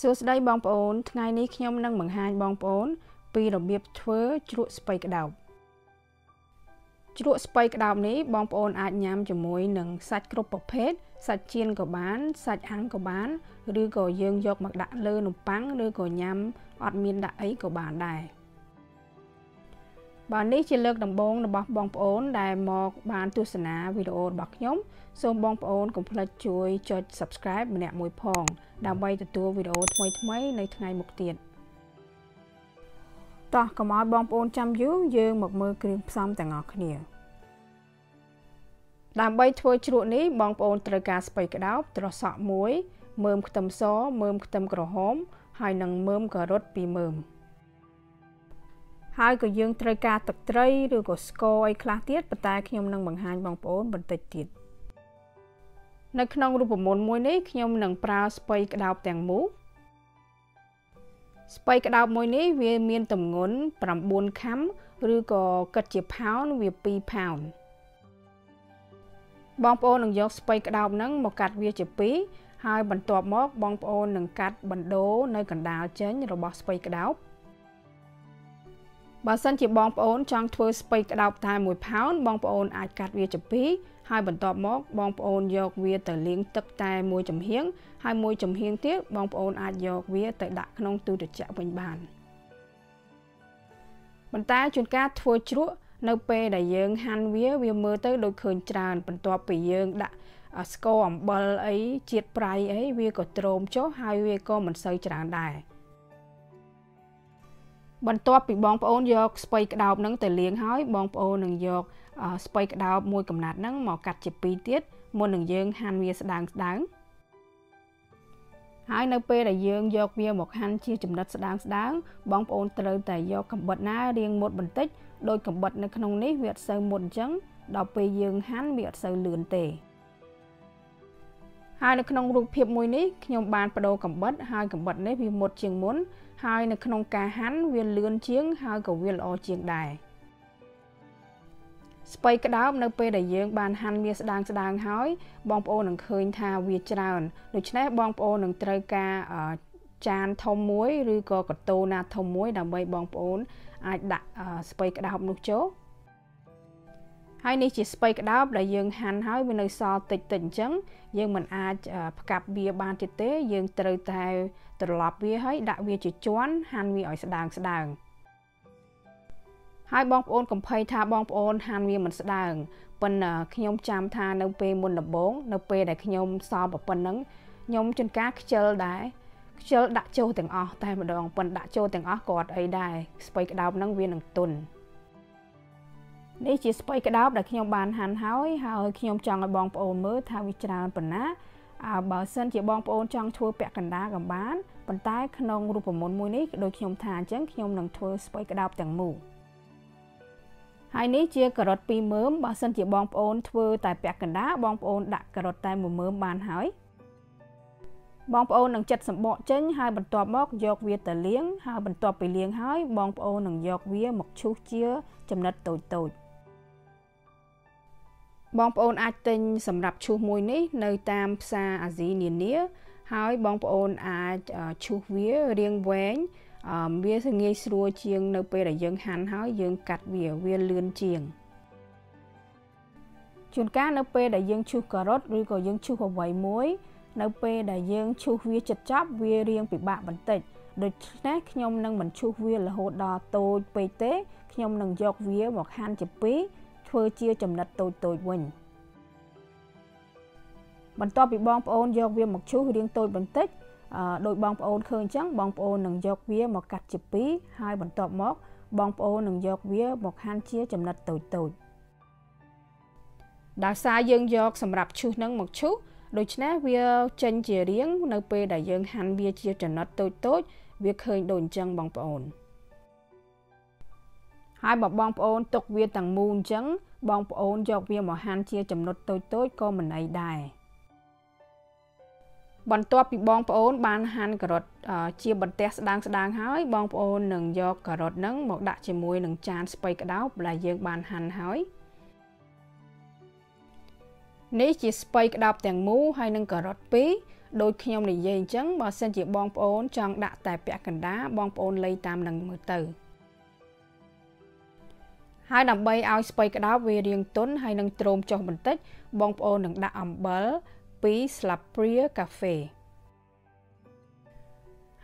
សួស្តីបងប្អូនថ្ងៃនេះខ្ញុំនឹងបង្ហាញបងប្អូន ពីរបៀបធ្វើជ្រក់ស្ពៃក្តោបជ្រក់ស្ពៃក្តោបនេះបងប្អូនអាចញ៉ាំជាមួយនឹងសាច់គ្រប់ប្រភេទសាច់ចៀនក៏បានសាច់អាំងក៏បាន ឬក៏យើងយកមកដាក់លើនំប៉័ងឬក៏ញ៉ាំអត់មានដាក់អីក៏បានដែរបាទនេះជាលើកដំបូងរបស់បងប្អូន ដែលមកបានទស្សនាវីដេអូរបស់ខ្ញុំសូមបងប្អូនកុំភ្លេចជួយចុច Subscribe ម្នាក់មួយផង ដើម្បីទទួលវីដេអូថ្មីៗនៅថ្ងៃមុខទៀតតោះកុំឲ្យបងប្អូនចាំយូរយើងមកមើលគ្រឿងផ្សំទាំងអស់គ្នាដើម្បីធ្វើជ្រក់នេះបងប្អូនត្រូវការស្ពៃក្តោបត្រសក់មួយមើមខ្ទឹមសមើមខ្ទឹមក្រហម ហើយនិងមើមការ៉ុត2មើមហើយក៏យើងត្រូវការទឹកត្រីឬក៏ស្ករអីខ្លះទៀតប៉ុន្តែខ្ញុំនឹងបង្ហាញបងប្អូនបន្តិចទៀត នៅក្នុងរូបមន្តមួយនេះខ្ញុំនឹងប្រើស្ពៃក្តោបទាំងមូលស្ពៃក្តោបមួយនេះវាមានទម្ងន់9ខាំឬក៏គិតជាផោនវា2ផោនបងប្អូននឹងយកស្ពៃក្តោបហ្នឹងមកកាត់វាជាពីរហើយបន្ទាប់មកបងប្អូននឹងកាត់បណ្ដូរនៅកណ្ដាលចេញរបស់ស្ពៃក្តោប បើសិនជាបងប្អូនចង់ធ្វើស្ពៃក្តោបតែមួយផោនបងប្អូនអាចកាត់វាជាពីរហើយបន្ទាប់មកបងប្អូនយកវាទៅលាងទឹកតែមួយចំហៀងហើយមួយចំហៀងទៀតបងប្អូនអាចយកវាទៅដាក់ក្នុងទូទឹកកកវិញបានប៉ុន្តែជួនកាលធ្វើជ្រក់នៅពេលដែលយើងហាន់វាវាមើលទៅដូចឃើញច្រើនបន្ទាប់ពីយើងដាក់ស្ករអំបិលអីជាតិប្រៃអីវាក៏ទ្រាំចុះហើយវាក៏មិនសូវច្រើនដែរ បន្ទាប់ពីបងប្អូនយកស្ពៃក្តោបហ្នឹងទៅលាងហើយបងប្អូននឹងយកស្ពៃក្តោបមួយកំណាត់ហ្នឹងមកកាត់ជាពីរទៀតមុននឹងយើងហាន់វាស្ដើងស្ដើងហើយនៅពេលដែលយើងយកវាមកហាន់ជាចំណិតស្ដើងស្ដើងបងប្អូនត្រូវតែយកកាំបិតណារៀងមុតបន្តិចដោយកាំបិតនៅក្នុងនេះវាអត់សូវមុតអញ្ចឹងដល់ពេលយើងហាន់វាអត់សូវលឿនទេហើយនៅក្នុងរូបភាពមួយនេះខ្ញុំបានបដូរកាំបិតហើយកាំបិតនេះវាមុតជាងមុន ហើយនៅក្នុងការហាន់វាលឿនជាង ហើយក៏វាល្អជាងដែរស្ពៃក្តោបនៅពេលដែលយើងបានហាន់វាស្ដាងស្ដាងហើយបងប្អូននឹងឃើញថាវាច្រើនដូច្នេះបងប្អូននឹងត្រូវការចានធំមួយឬក៏កតូណាធំមួយ ដើម្បីបងប្អូន អាចដាក់ស្ពៃក្តោបនោះចូលហើយនេះជាស្ពៃក្តោបដែលយើងហាន់ហើយវានៅសល់តិចតិចអញ្ចឹងយើងមិនអាចផ្កាប់វាបានទៀតទេ យើងត្រូវតែត្រឡប់វាហើយដាក់វាជាជាន់ហាន់វាឲ្យស្ដើងស្ដើងហើយបងប្អូនកុំភ័យថាបងប្អូនហាន់វាមិនស្ដើងប៉ុន្តែខ្ញុំចាំថានៅពេលមុនដំបូងនៅពេលដែលខ្ញុំសល់ប៉ុណ្ណឹងខ្ញុំចង្ការខ្ជិលដែរខ្ជិលដាក់ចូលទាំងអស់តែម្ដងប៉ុន្តែដាក់ចូលទាំងអស់ក៏អត់អីដែរស្ពៃក្តោបហ្នឹងវានឹងទន់នេះជាស្ពៃក្តោបដែលខ្ញុំបានហាន់ហើយហើយខ្ញុំចង់ឲ្យបងប្អូនមើលថាវាច្រើនប៉ុណ្ណាអើ បើសិនជាបងប្អូនចង់ធ្វើពាក់កណ្ដាលក៏បានប៉ុន្តែក្នុងរូបមន្តមួយនេះដូចខ្ញុំថាអញ្ចឹងខ្ញុំនឹងធ្វើស្ពៃក្តោបទាំងមូលហើយនេះជាការ៉ុត2មើមបើសិនជាបងប្អូនធ្វើតែពាក់កណ្ដាលបងប្អូនដាក់ការ៉ុតតែមួយមើមបានហើយបងប្អូននឹងចិតសម្បកចេញហើយបន្ទាប់មកយកវាទៅលាងហើយបន្ទាប់ពីលាងហើយបងប្អូននឹងយកវាមកឈូសជាចំណិតតូចតូច បងប្អូនអាចទិញសម្រាប់ឈូសមួយនេះ នៅតាមផ្សារអាស៊ីនានា ហើយបងប្អូនអាចឈូសវារាងវែងវាងាយស្រួលជាង នៅពេលដែលយើងហាន់ហើយយើងកាត់វាវាលឿនជាងជួនកាលនៅពេលដែលយើងឈូសការ៉ុតឬក៏យើងឈូសអ្វីមួយ នៅពេលដែលយើងឈូសវាចិត្តចប់វារៀងពិបាកបន្តិចដូច្នេះខ្ញុំនឹងមិនឈូសវារហូតដល់តូចពេកទេខ្ញុំនឹងយកវាមកហាន់ជាពីរ ធ្វើជាចំណិតតូចតូចវិញបន្ទាប់ពីបងប្អូនយកវាមកឈូសរៀងតូចបន្តិចដោយបងប្អូនឃើញអញ្ចឹងបងប្អូននឹងយកវាមកកាត់ជាពីរហើយបន្ទាប់មកបងប្អូននឹងយកវាមកហាន់ជាចំណិតតូចតូចដោយសារយើងយកសម្រាប់ឈូសនឹងមកឈូសដូច្នេះវាចេញជារាងនៅពេលដែលយើងហាន់វាជាចំណិតតូចតូចវាឃើញដូចអញ្ចឹងបងប្អូន ហើយបើបងប្អូនទុកវាទាំងមូលអញ្ចឹងបងប្អូនយកវាមកហាន់ជាចំណុចតូចតូចក៏មិនអីដែរបន្ទាប់ពីបងប្អូនបានហាន់ការ៉ុតជាបន្ទះស្ដាងស្ដាងហើយបងប្អូននឹងយកការ៉ុតហ្នឹងមកដាក់ជាមួយនឹងចានស្ពៃក្តោបដែលយើងបានហាន់ហើយនេះជាស្ពៃក្តោបទាំងមូលហើយនឹងការ៉ុត2ដូចខ្ញុំនិយាយអញ្ចឹងបើសិនជាបងប្អូនចង់ដាក់តែពាក់កណ្ដាលបងប្អូនលៃតាមនឹងមើលទៅ ហើយដើម្បីឲ្យស្ពៃក្តោបវារាងទន់ហើយនឹងទ្រោមចុះបន្តិចបងប្អូននឹងដាក់អំបិល2ស្លាបព្រាកាហ្វេ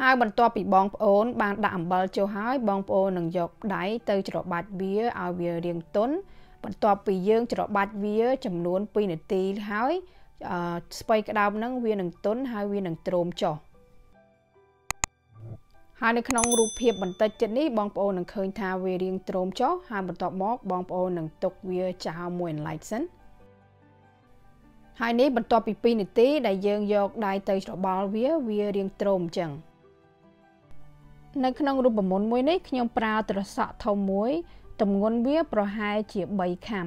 ហើយបន្ទាប់ពីបងប្អូន បានដាក់អំបិលចូលហើយបងប្អូននឹងយកដៃទៅច្របាច់វាឲ្យវារាងទន់បន្ទាប់ពីយើងច្របាច់វាចំនួន2នាទីហើយស្ពៃក្តោបហ្នឹងវានឹងទន់ហើយវានឹងទ្រោមចុះ ហើយនៅក្នុងរូបភាពបន្តិចចិត្តនេះបងប្អូននឹងឃើញថាវារាងទ្រោមចុះហើយបន្ទាប់មកបងប្អូននឹងទុកវាចោលមួយអន្លែងសិនហើយនេះបន្ទាប់ពី2នាទីដែលយើងយកដៃទៅច្របល់វាវារាងទ្រោមអញ្ចឹងនៅក្នុងរូបមន្តមួយនេះខ្ញុំប្រើត្រសក់ធំមួយទម្ងន់វាប្រហែលជា3ខាំ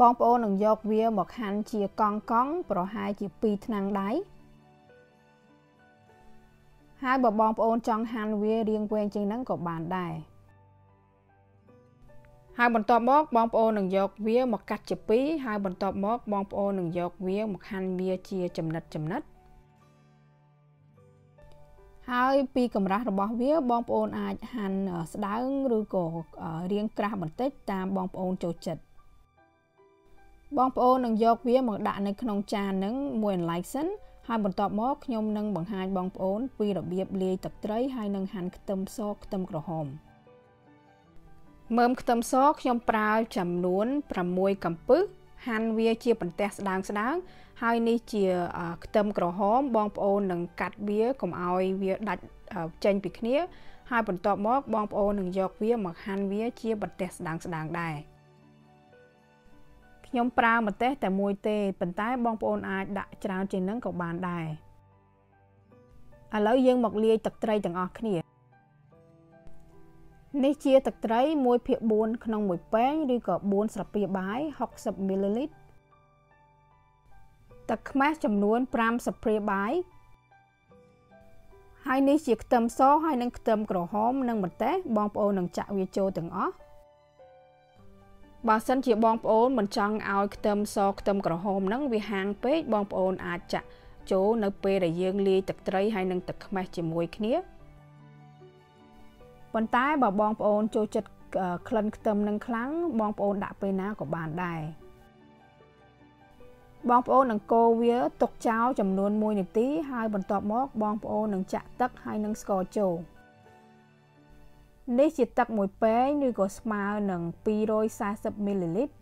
បងប្អូននឹងយកវាមកហាន់ជាកង់កង់ប្រហែលជា2ថ្នាំងដៃ ហើយបើបងប្អូនចង់ហាន់វារាងវែងជាងហ្នឹងក៏បានដែរហើយបន្ទាប់មកបងប្អូននឹងយកវាមកកាត់ជាពីរហើយបន្ទាប់មកបងប្អូននឹងយកវាមកហាន់វាជាចំណិតចំណិតហើយពីកម្រាស់របស់វាបងប្អូនអាចហាន់ស្ដើងឬក៏រាងក្រាស់បន្តិចតាមបងប្អូនចូលចិត្តបងប្អូននឹងយកវាមកដាក់នៅក្នុងចាននឹងមួយអន្លែងសិន ហើយបន្ទាប់មកខ្ញុំនឹងបង្ហាញបងប្អូន ពីរបៀបលាយទឹកត្រីហើយនឹងហាន់ខ្ទឹមសខ្ទឹមក្រហមមើមខ្ទឹមសខ្ញុំប្រើចំនួន6កំពឹសហាន់វាជាបន្ទះស្ដើងស្ដើងហើយនេះជាខ្ទឹមក្រហមបងប្អូននឹងកាត់វាកុំឲ្យវាដាច់ចេញពីគ្នា ហើយបន្ទាប់មកបងប្អូននឹងយកវាមកហាន់វាជាបន្ទះស្ដើងស្ដើងដែរ ខ្ញុំប្រើម្ទេសតែមួយទេប៉ុន្តែបងប្អូនអាចដាក់ច្រើនជាងនឹងក៏បានដែរឥឡូវយើងមកលាយទឹកត្រីទាំងអស់គ្នានេះជាទឹកត្រី1ភាគ4ក្នុង1ពែងឬក៏4ស្លាបព្រាបាយ60មីលីលីត្រទឹកខ្មេះចំនួន5ស្លាបព្រាបាយហើយនេះជាខ្ទឹមសហើយនិងខ្ទឹមក្រហមនិងម្ទេសបងប្អូននឹងចាក់វាចូលទាំងអស់ បើសិនជាបងប្អូនមិនចង់ឲ្យខ្ទឹមសខ្ទឹមក្រហមហ្នឹងវាហាងពេកបងប្អូនអាចចាក់ចូលនៅពេលដែលយើងលាយទឹកត្រីហើយនិងទឹកខ្មេះជាមួយគ្នាប៉ុន្តែបើបងប្អូនចូលចិត្តក្លិនខ្ទឹមនឹងខ្លាំងបងប្អូនដាក់ពេលណាក៏បានដែរបងប្អូននឹងកូរវាទុកចោលចំនួន1នាទីហើយបន្ទាប់មកបងប្អូននឹងចាក់ទឹកហើយនឹងស្ករចូល នេះជាទឹកមួយពែងឬក៏ស្មើនឹង240មីលីលីត្រ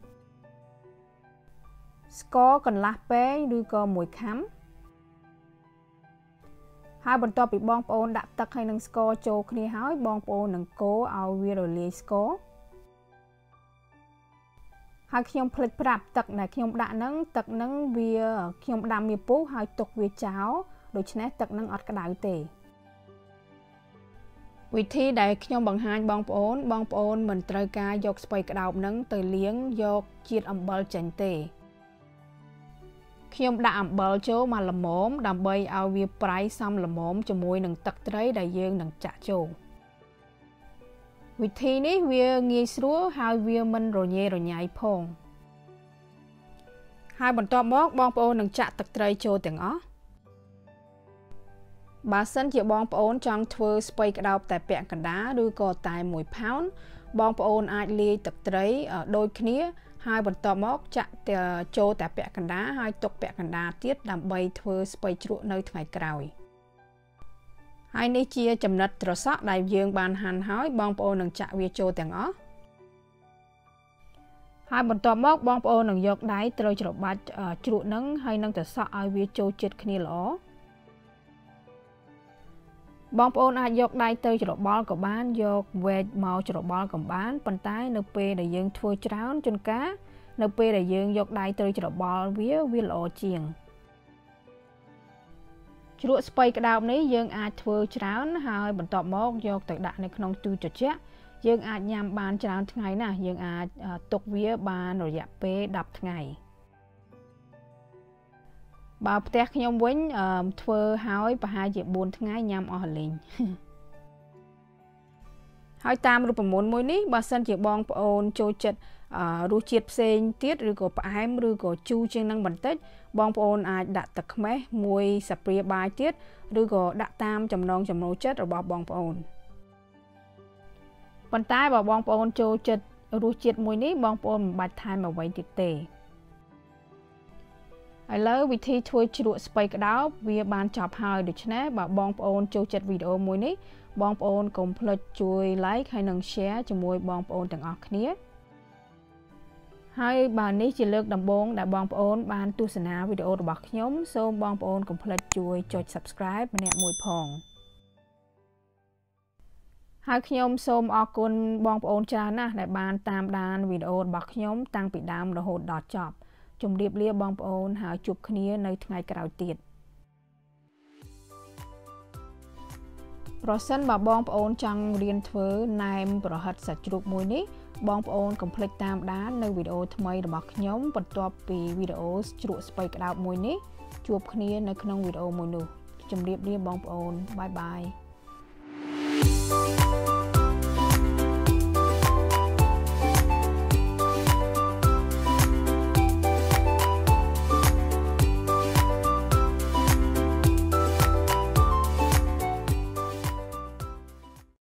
ស្ករកន្លះពែងឬក៏1ខាំហើយបន្ទាប់ពីបងប្អូនដាក់ទឹកហើយនឹងស្ករចូលគ្នាហើយបងប្អូននឹងកូរឲ្យវារលាយស្ករហើយខ្ញុំភ្លេចប្រាប់ទឹកដែលខ្ញុំដាក់ហ្នឹងទឹកហ្នឹងវាខ្ញុំដាំវាពុះហើយទុកវាចោលដូច្នេះទឹកហ្នឹងអត់ក្តៅទេ វិធីដែលខ្ញុំបង្ហាញបងប្អូន បងប្អូនមិនត្រូវការយកស្ពៃក្តោបហ្នឹងទៅលាងយកជាតិអំបិលចេញទេខ្ញុំដាក់អំបិលចូលមកល្មមដើម្បីឲ្យវាប្រៃសមល្មមជាមួយនឹងទឹកត្រីដែលយើងនឹងចាក់ចូលវិធីនេះវាងាយស្រួលហើយវាមិនរញ៉េរញ៉ៃផងហើយបន្ទាប់មកបងប្អូននឹងចាក់ទឹកត្រីចូលទាំងអស់ បើសិនជាបងប្អូនចង់ធ្វើស្ពៃក្តោបតែពាក់កណ្ដាលឬក៏តែ1ផោនបងប្អូនអាចលាយទឹកត្រីដូចគ្នា ហើយបន្ទាប់មកចាក់ចូលតែពាក់កណ្ដាលហើយទុកពាក់កណ្ដាលទៀតដើម្បីធ្វើស្ពៃជ្រក់នៅថ្ងៃក្រោយហើយនេះជាចំណិតត្រសក់ដែលយើងបានហាន់ហើយបងប្អូននឹងចាក់វាចូលទាំងអស់ហើយបន្ទាប់មកបងប្អូននឹងយកដៃត្រូវច្របាច់ជ្រក់នឹងហើយនឹងត្រសក់ឲ្យវាចូលចិត្តគ្នាល្អ បងប្អូនអាចយកដៃទៅច្របល់ក៏បានយកវែកមកច្របល់ក៏បានប៉ុន្តែនៅពេលដែលយើងធ្វើច្រើនជួនកាលនៅពេលដែលយើងយកដៃទៅច្របល់វាវាល្អជាងជ្រក់ស្ពៃក្តោបនេះយើងអាចធ្វើច្រើនហើយបន្ទាប់មកយកទៅដាក់នៅក្នុងទូត្រជាក់យើងអាចញ៉ាំបានច្រើនថ្ងៃណាស់យើងអាចទុកវាបានរយៈពេល10ថ្ងៃ បើផ្ទះខ្ញុំវិញធ្វើហើយប្រហែលជា4ថ្ងៃញ៉ាំអស់លេងហហើយតាមរូបមន្តមួយនេះបើសិនជាបងប្អូនចូលចិត្តរសជាតិផ្សេងទៀតឬក៏ផ្អែមឬក៏ជូរជាងនឹងបន្តិចបងប្អូនអាចដាក់ទឹកខ្មេះមួយសាព្រាបាយទៀតឬក៏ដាក់តាមចំណងចំណូលចិត្តរបស់បងប្អូនប៉ុន្តែបើបងប្អូនចូលចិត្តរសជាតិមួយនេះបងប្អូនមិនបាច់ថែមអ្វីទៀតទេ ឥឡូវវិធីធ្វើជ្រក់ស្ពៃក្តោបវាបានចប់ហើយដូច្នេះបើបងប្អូនចូលចិត្តវីដេអូមួយនេះបងប្អូនកុំភ្លេចជួយ like ហើយនិង share ជាមួយបងប្អូនទាំងអស់គ្នាហើយបើនេះជាលើកដំបូងដែលបងប្អូនបានទស្សនាវីដេអូរបស់ខ្ញុំសូមបងប្អូនកុំភ្លេចជួយចុច subscribe ម្នាក់មួយផងហើយខ្ញុំសូមអរគុណបងប្អូនច្រើនណាស់ដែលបានតាមដានវីដេអូរបស់ខ្ញុំតាំងពីដើមរហូតដល់ចប់ ជម្រាបលាបងប្អូនហើយជួបគ្នានៅថ្ងៃក្រោយទៀតប្រសិនបើបងប្អូនចង់រៀនធ្វើណែមប្រហិតសាច់ជ្រូកមួយនេះបងប្អូនកុំភ្លេចតាមដាននៅវីដេអូថ្មីរបស់ខ្ញុំបន្ទាប់ពីវីដេអូជ្រក់ស្ពៃក្តោបមួយនេះជួបគ្នានៅក្នុងវីដេអូមួយនោះជម្រាបលាបងប្អូនបាយបាយ